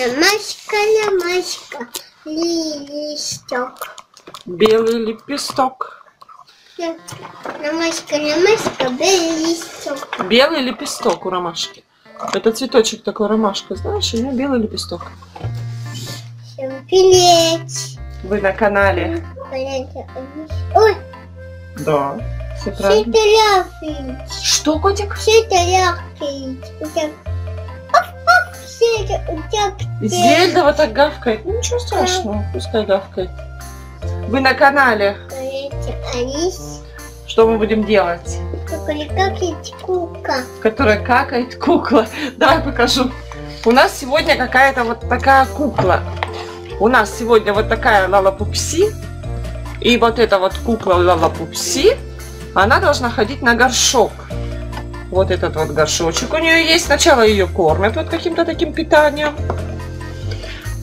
Ромашка, ромашка, листок. Белый лепесток. Ромашка, ромашка, белый листок. Белый лепесток у ромашки. Это цветочек такой ромашка, знаешь, у нее белый лепесток. Всем привет. Вы на канале. Ой, Да. Все правильно. Что, котик? Все Зельда вот так гавкает. Ну, Ничего страшного, пускай гавкает. Вы на канале. Что мы будем делать? Как кука. Которая какает кукла. Давай покажу. У нас сегодня какая-то вот такая кукла. У нас сегодня вот такая Лала Пупси. И вот эта вот кукла Лала Пупси, она должна ходить на горшок. Вот этот вот горшочек у нее есть. Сначала ее кормят вот каким-то таким питанием.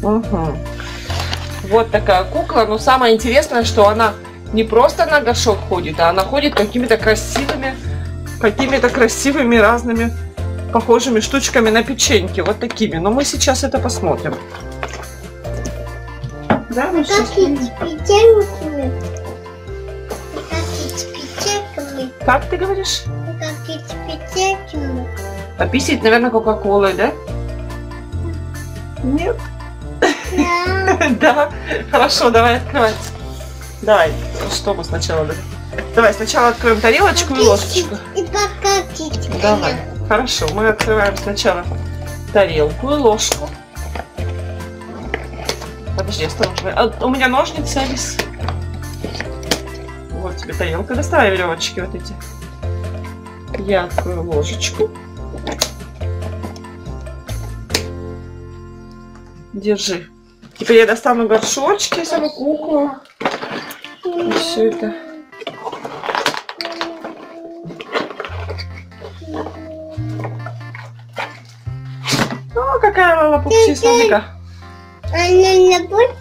Мгм. Вот такая кукла. Но самое интересное, что она не просто на горшок ходит, а она ходит какими-то красивыми, какими-то красивыми разными похожими штучками на печеньки. Вот такими. Но мы сейчас это посмотрим. Да, мы сейчас... Как и с печеньками. Как и с печеньками. Как ты говоришь? Печеньками. Пописать, наверное, Кока-Колой, да? Нет? Да. Да. Хорошо, давай открывать. Давай. Что мы сначала? да? Давай сначала откроем тарелочку и ложечку. И покатить. Давай. Хорошо, мы открываем сначала тарелку и ложку. Подожди, осторожно. А, у меня ножницы, Алис. Вот тебе тарелка. Доставай веревочки вот эти. Я открою ложечку. Держи. Теперь я достану горшочки, саму куклу. И все это. О, какая Лала Пупси, смотри-ка. Она не будет.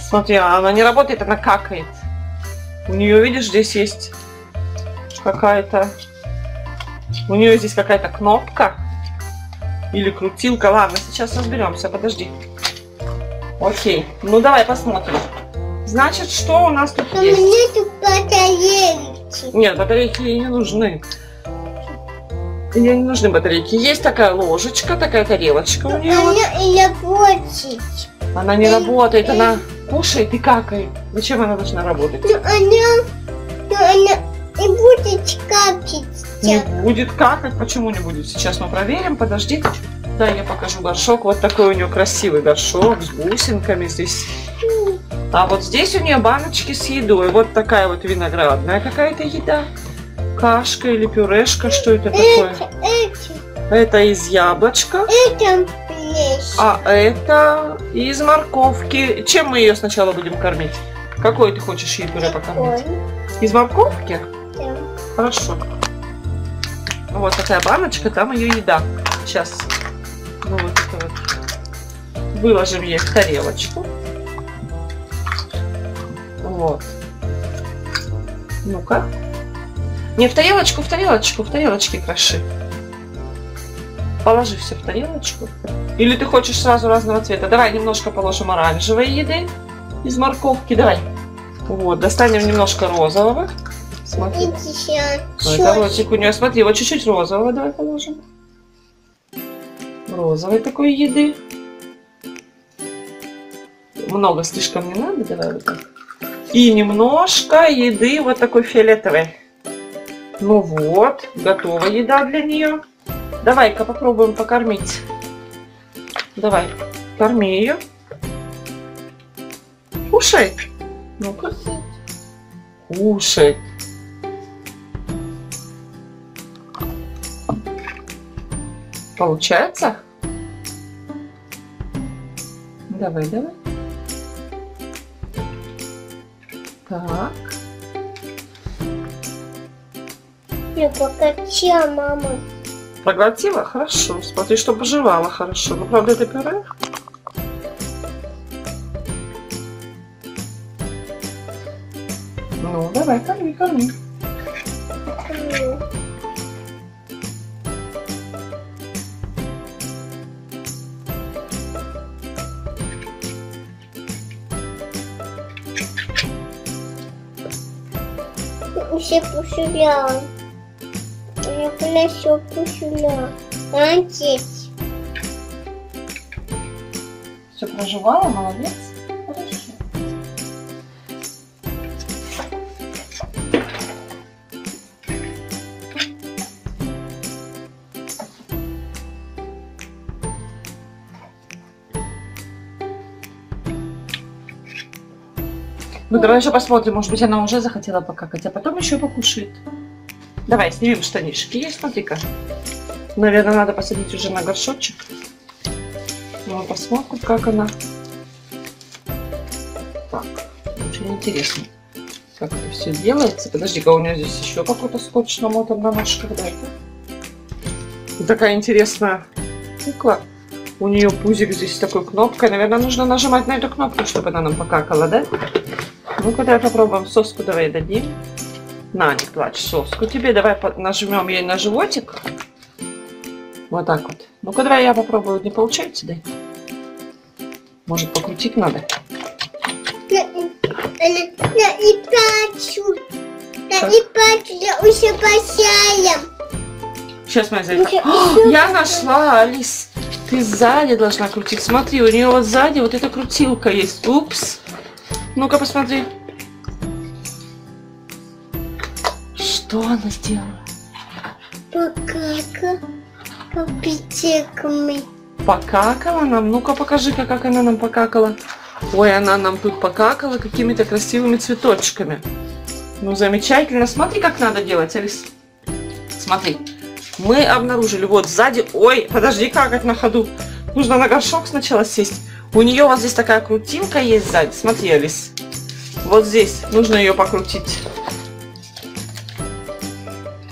Смотри, а она не работает, она какает. У нее, видишь, здесь есть какая-то... У нее здесь какая-то кнопка. Или крутилка. Ладно, сейчас разберемся, подожди. Окей, ну давай посмотрим. Значит, что у нас тут У есть? меня тут батарейки. Нет, батарейки ей не нужны. Ей не нужны батарейки. Есть такая ложечка, такая тарелочка у нее. вот. Она и работает. Она не работает, она кушает и какает. Зачем она должна работать? Но она, но она и будет капить. Не будет какать. Почему не будет? Сейчас мы проверим. Подожди. Да, я покажу горшок. Вот такой у нее красивый горшок с бусинками здесь. А вот здесь у нее баночки с едой. Вот такая вот виноградная какая-то еда. Кашка или пюрешка. Что это такое? Это, из яблочка. это. А это из морковки. Чем мы ее сначала будем кормить? Какой ты хочешь ей пюре покормить? Из морковки? Хорошо. Вот такая баночка, там ее еда. Сейчас. Ну вот это вот. Выложим ей в тарелочку. Вот. Ну-ка. Не в тарелочку, в тарелочку, в тарелочке кроши. Положи все в тарелочку. Или ты хочешь сразу разного цвета? Давай немножко положим оранжевой еды из морковки. Давай. Вот, достанем немножко розового. Смотри. Это ротик у нее, смотри, вот чуть-чуть розового давай положим. Розовой такой еды. Много слишком не надо, давай вот так. И немножко еды вот такой фиолетовой. Ну вот, готова еда для нее. Давай-ка попробуем покормить. Давай, корми ее. Кушай. Ну-ка. Кушай. Получается? Давай, давай. Так. Я покачала, мама. Проглотила? Хорошо. Смотри, чтобы жевала хорошо. Ну, правда, это пюре. Ну, давай, корми, корми. Все пошулял. Я все пошулял. Молодец. Все проживала, молодец. Ну давай еще посмотрим, может быть она уже захотела покакать, а потом еще покушает. Давай, снимем штанишки. Есть, смотри-ка. Наверное, надо посадить уже на горшочек. Ну, посмотрим, как она. Так, очень интересно, как это все делается. Подожди-ка, у меня здесь еще какой-то скотч намотан на ножках. Дай-ка. Такая интересная кукла. У нее пузик здесь с такой кнопкой. Наверное, нужно нажимать на эту кнопку, чтобы она нам покакала, да? Ну-ка, давай попробуем. Соску давай дадим. На, не плачь, соску тебе. Давай нажмем ей на животик. Вот так вот. Ну-ка, давай я попробую. Не получается, да? Может, покрутить надо? Я и я плачу. Я Так. плачу. Я уже посяем. Сейчас О, уже Я нашла, Алис. Ты сзади должна крутить. Смотри, у нее вот сзади вот эта крутилка есть. Упс. Ну-ка, посмотри. Что она сделала? Покака. Попитеками. Покакала нам? Ну-ка, покажи-ка, как она нам покакала. Ой, она нам тут покакала какими-то красивыми цветочками. Ну, замечательно. Смотри, как надо делать, Алис. Смотри. Мы обнаружили вот сзади... Ой, подожди, какать на ходу. Нужно на горшок сначала сесть. У нее вот здесь такая крутилка есть сзади. Смотри, Алис. Вот здесь. Нужно ее покрутить.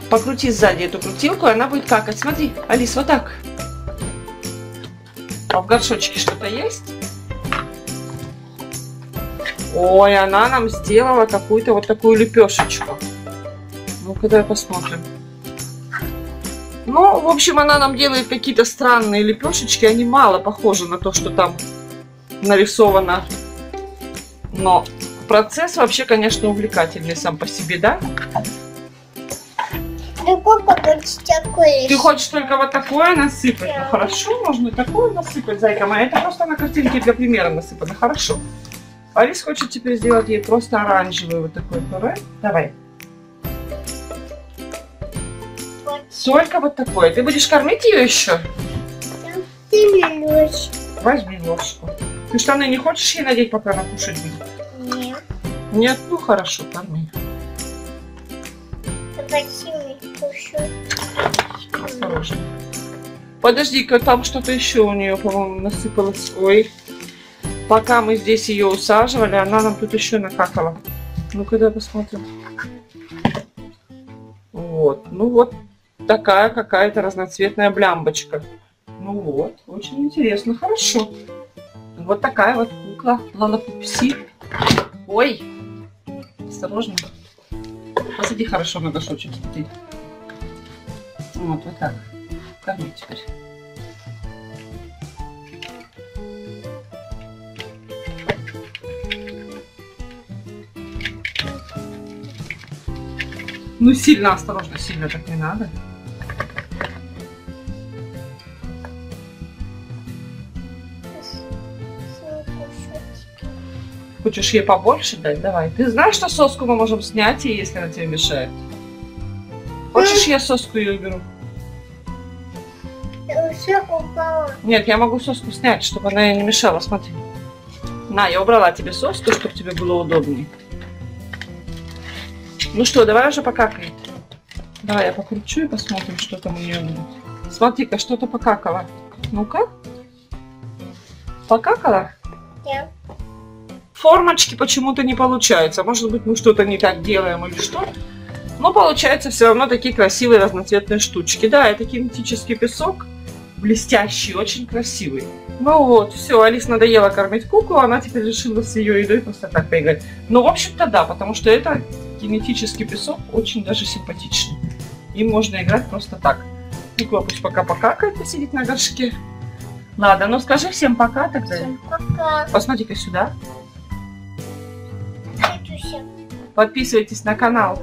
Покрути сзади эту крутилку, и она будет какать. Смотри, Алис, вот так. А в горшочке что-то есть? Ой, она нам сделала какую-то вот такую лепешечку. Ну-ка, давай посмотрим. Ну, в общем, она нам делает какие-то странные лепешечки. Они мало похожи на то, что там нарисовано. Но процесс вообще, конечно, увлекательный сам по себе, да? Ты хочешь только вот такое насыпать? Ну хорошо, можно и такое насыпать, зайка моя. Это просто на картинке для примера насыпано. Хорошо. Алис хочет теперь сделать ей просто оранжевый вот такой пюре. Давай. Вот. Только вот такое. Ты будешь кормить ее еще? Ты лёжь. Возьми ложку. Ты штаны не хочешь ей надеть, пока она кушать будет? Нет. Нет? Ну хорошо, корми. Осторожно. Подожди-ка, там что-то еще у нее, по-моему, насыпалось. Ой. Пока мы здесь ее усаживали, она нам тут еще накакала. Ну-ка, давай посмотрим. Вот. Ну вот такая какая-то разноцветная блямбочка. Ну вот, очень интересно, хорошо. Вот такая вот кукла Лала Пупси. Ой, осторожно. Посади хорошо на горшочек, смотри. Вот, вот так. Корми теперь. Ну, сильно осторожно, сильно так не надо. Хочешь ей побольше дать? Давай. Ты знаешь, что соску мы можем снять, ей, если она тебе мешает? Хочешь, я соску ее уберу? Нет, я могу соску снять, чтобы она ей не мешала. Смотри. На, я убрала тебе соску, чтобы тебе было удобнее. Ну что, давай уже покакай. Давай я покручу и посмотрим, что там у нее будет. Смотри-ка, что-то покакало. Ну-ка. Покакала? Я. Формочки почему-то не получаются. Может быть, мы что-то не так делаем или что. Но получаются все равно такие красивые разноцветные штучки. Да, это кинетический песок. Блестящий, очень красивый. Ну вот, все, Алис надоело кормить куклу, она теперь решила с ее едой просто так поиграть. Ну, в общем-то, да, потому что это кинетический песок очень даже симпатичный. Им можно играть просто так. Кукла пусть пока покакает, посидит на горшке. Ладно, ну скажи всем пока тогда. Всем пока. Посмотри-ка сюда. Подписывайтесь на канал